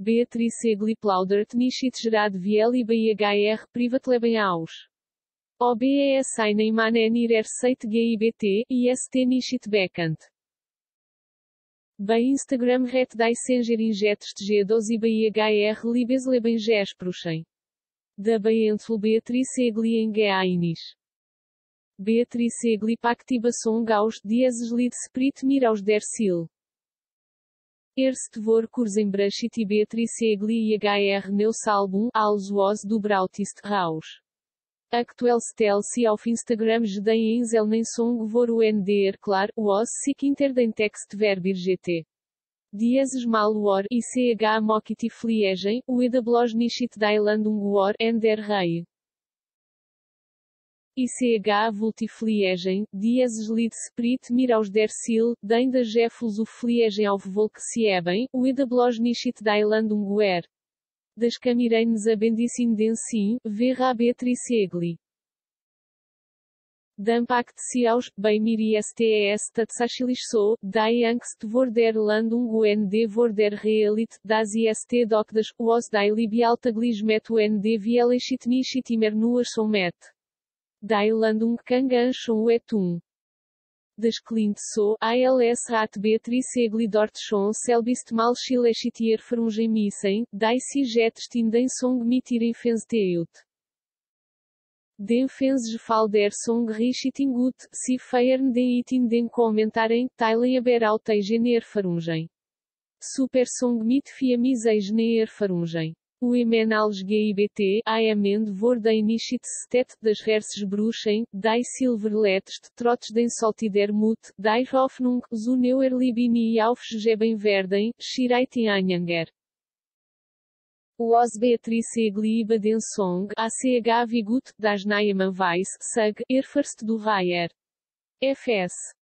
Beatriz Egli plaudert nicht gerad viel über IHR Privatleben aus. OBES einen Mann in ihrer Zeit GIBT, IST nicht bekannt. Bei Instagram ret dai senger injetos G12 e bei IHR libes leben gespruchen. Da Beientul Beatriz Egli em. Beatriz Egli pactibação aus dieses Lied Sprit mir aus der Sil. Erst vor kurzem Brashit e Beatriz Egli e HR Neus Album, als was do Brautist Raus. Actuel stel-se auf Instagram gedem Insel nem song vor o NDR klar, was sich inter den Text verbir GT. Dieses mal war, ICH mokiti fliegen, o edablos nichit dailandung war, ender rei. ICH Vultifliegen, dieses Lied Sprit mir aus der Sil, den o Fliegen auf Volk sieben, o edablos nichit dailandung war. Das Camireines a Bendicindenssim, verra Beatrice Egli. Dampact Siaus, bei mir ISTES Tatsachilis so, die Angst vor der Landung und vor der Realität, das IST doc das, was die Libialtaglismet und vieleshit nichit immer nur so met. Die Landung kangan schon etum. Das klingt so, als hat Beatrice Egli dort schon selbst mal schileshitier verungemissen, die sie jetzt in den Song mit ihren Fensteut. Den Fensgefall der Song Rischiting gut, sie feiern den it in den Kommentaren, teilen aber auch Gener verungen. Super Song mit vier Gener verungen. O Emenals GIBT, amend vor den Nischit Stet das Herses Bruchen, die Silverletst, trotz den Soltider Mut, die Hoffnung, zu neuer Libini aufschgeben werden, Schiraitin Anhanger. Was Beatrice Egliba den Song, ACH Vigut, das Naiman Weiss, Sag, Erfirst du Reier. FS.